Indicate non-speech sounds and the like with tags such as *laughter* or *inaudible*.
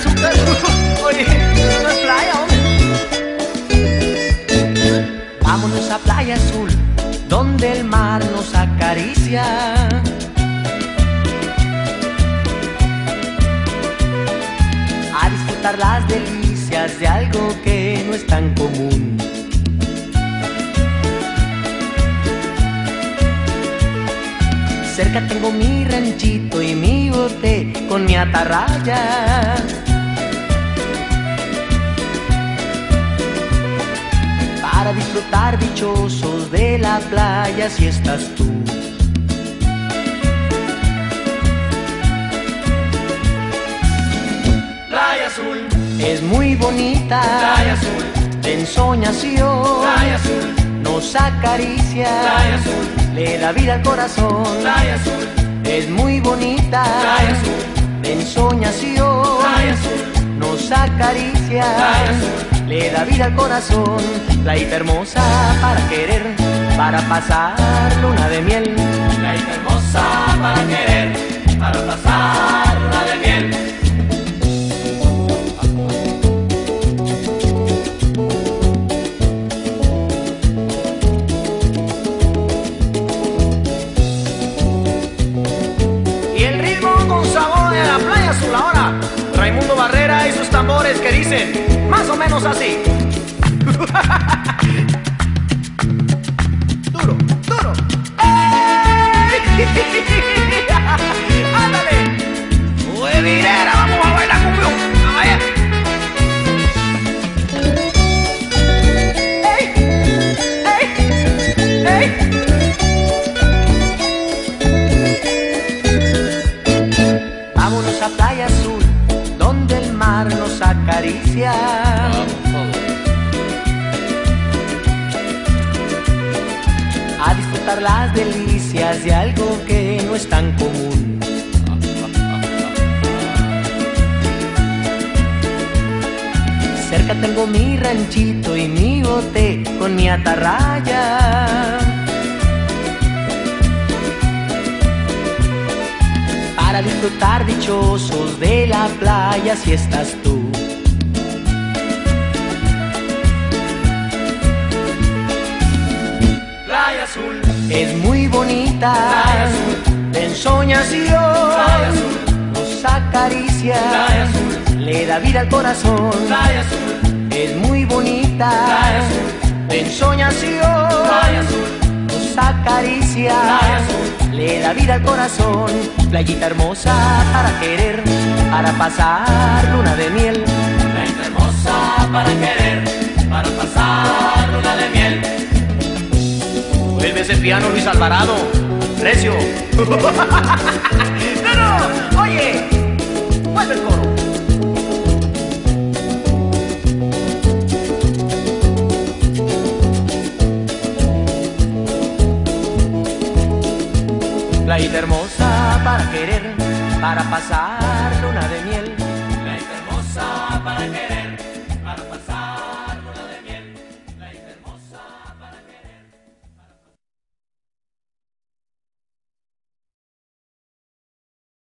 azúcar. *laughs* Vámonos a Playa Azul, donde el mar nos acaricia. A disfrutar las delicias de algo que no es tan común. Cerca tengo mi ranchito y mi bote con mi atarraya. Disfrutar dichosos de la playa si estás tú. Playa azul, Es muy bonita, playa azul, de ensoñación, playa azul, nos acaricia, playa azul, le da vida al corazón. playa azul, Es muy bonita, playa azul, de ensoñación, playa azul, nos acaricia, Playa azul. Le da vida al corazón. Playita hermosa para querer, para pasar luna de miel. playita hermosa para querer, para pasar luna de miel. Y el ritmo con sabor de la playa azul ahora. Raimundo Barrera y sus tambores que dicen más o menos así. *laughs* duro, duro. *laughs* ¡Ándale! ¡Uy, virera! Vamos a bailar. ¡Ey! ¡Ey! Vámonos a Playa Azul, A disfrutar las delicias de algo que no es tan común. Cerca tengo mi ranchito y mi bote con mi atarraya. para disfrutar dichosos de la playa si estás tú. Es muy bonita, azul. de ensoñación, Playa azul. nos acaricia, le da vida al corazón. Es muy bonita, azul. de ensoñación, playa azul, nos acaricia, le da vida al corazón. Playita hermosa para querer, para pasar luna de miel. playita hermosa para querer, para pasar luna de miel. Ese piano Luis Alvarado, recio. *laughs* no, no, oye, vuelve el coro. Playita hermosa para querer, para pasar luna de miel. Playita hermosa para querer.